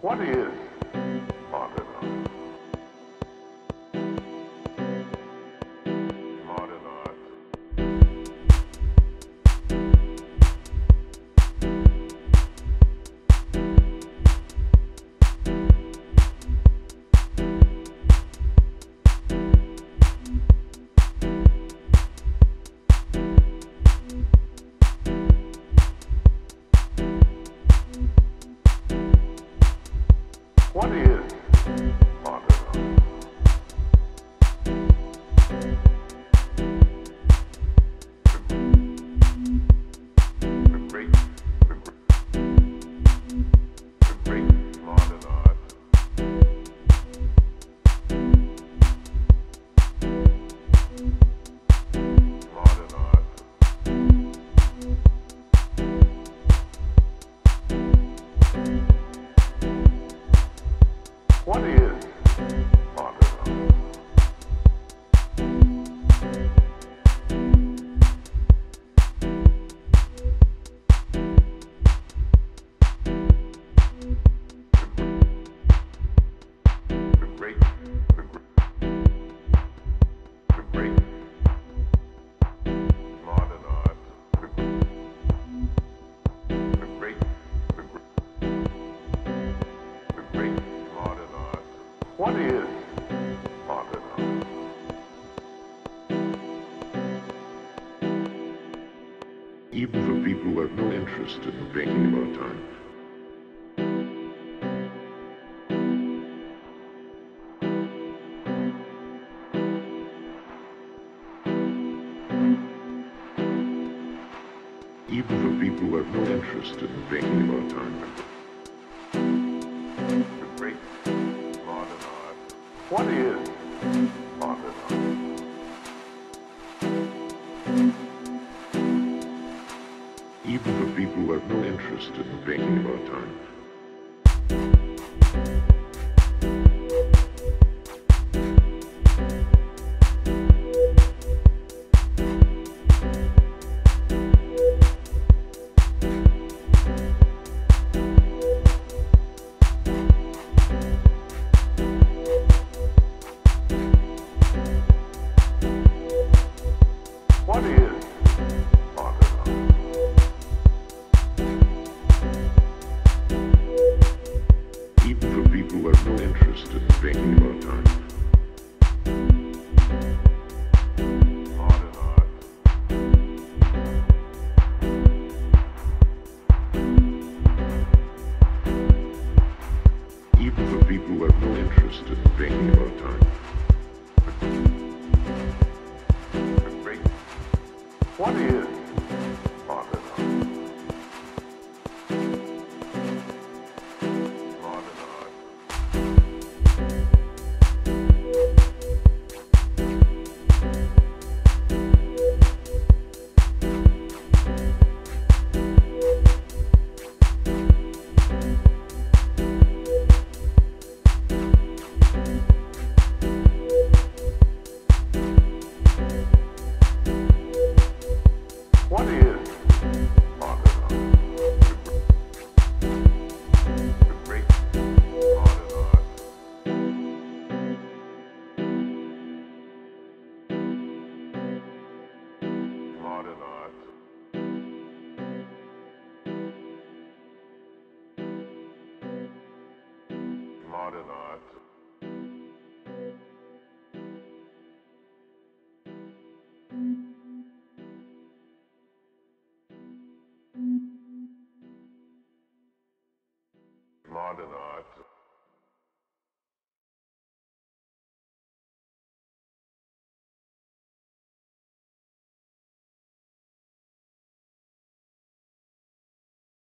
What is What is What is art? even for people who have no interest in thinking about time. Even for people who have no interest in thinking about time. What is art? Even for people who have no interest in thinking about time. People who have no interest in thinking about time. Eat for people with no interest in thinking about time. What is Modern art. Modern art. Modern art.